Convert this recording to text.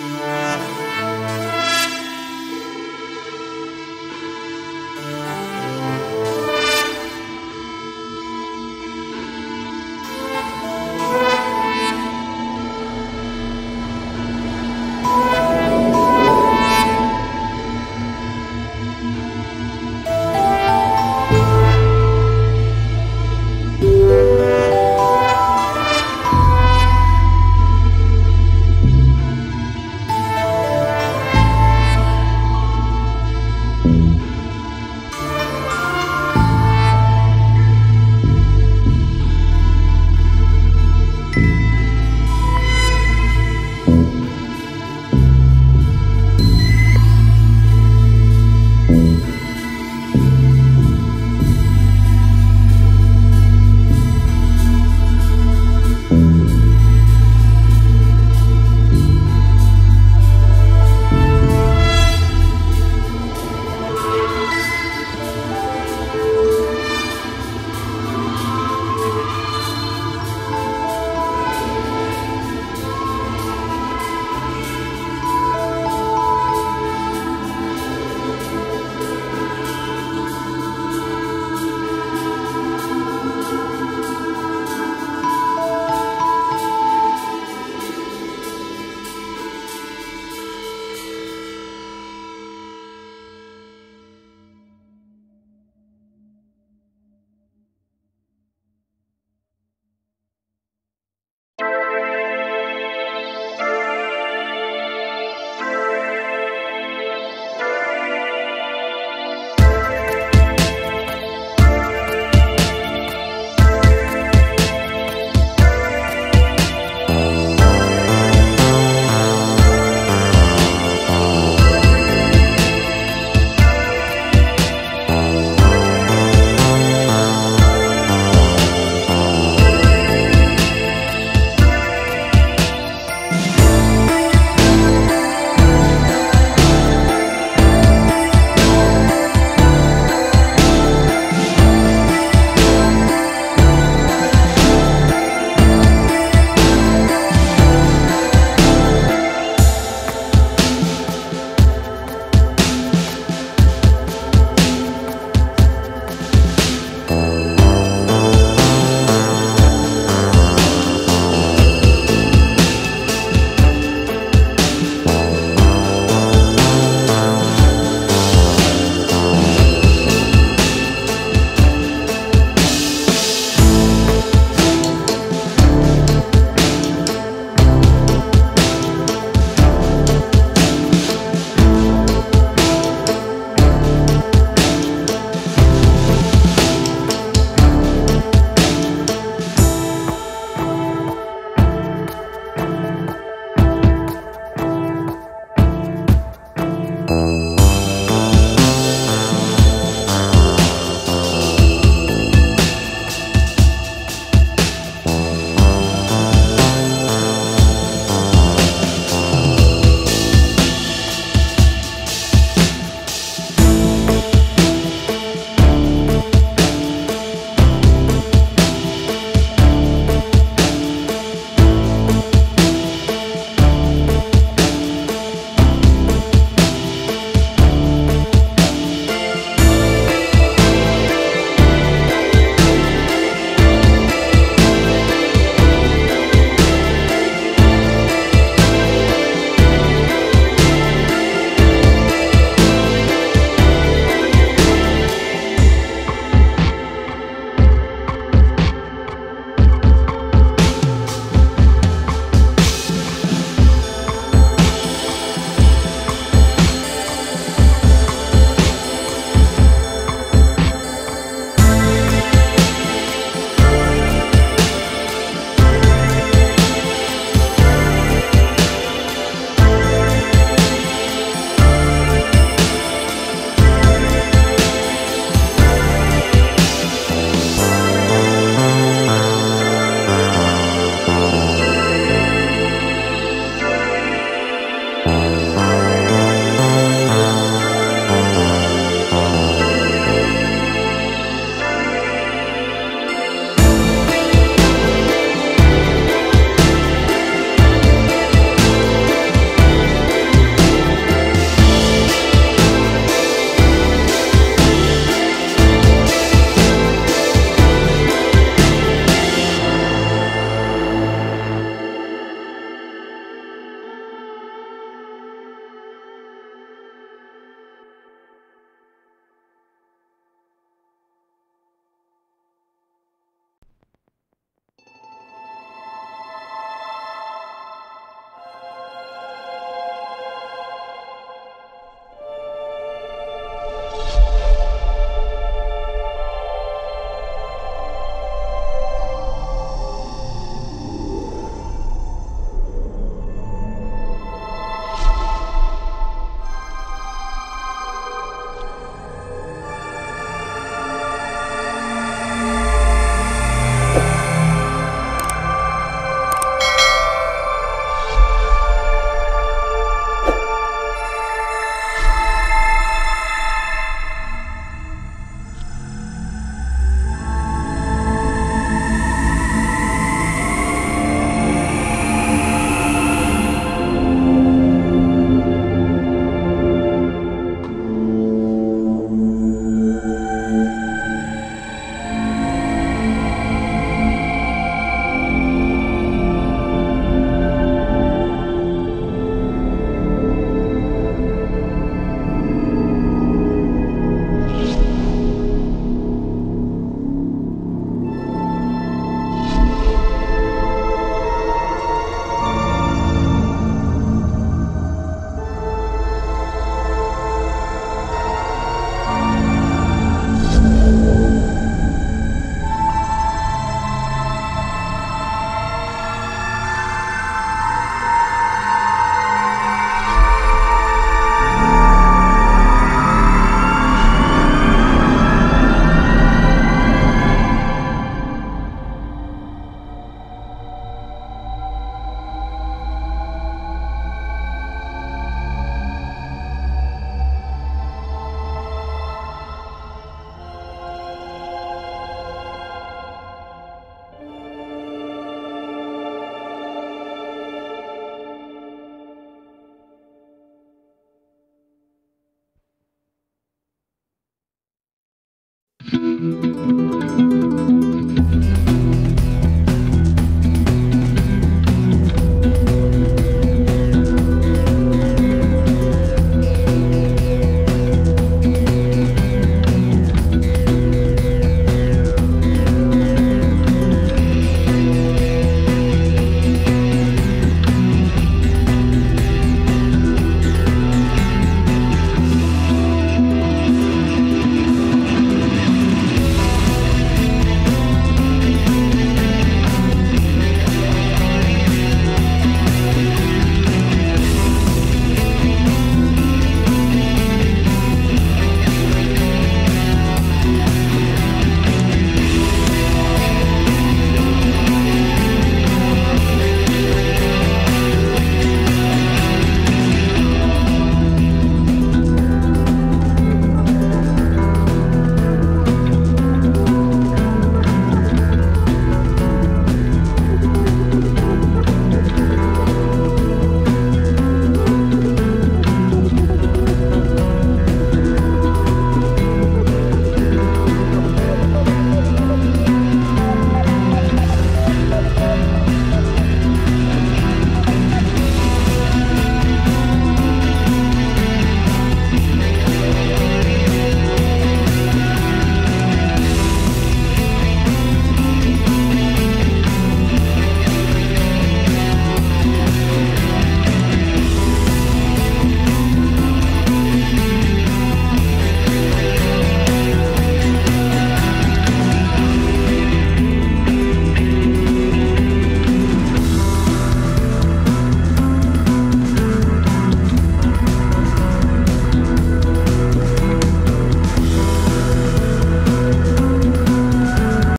Yeah.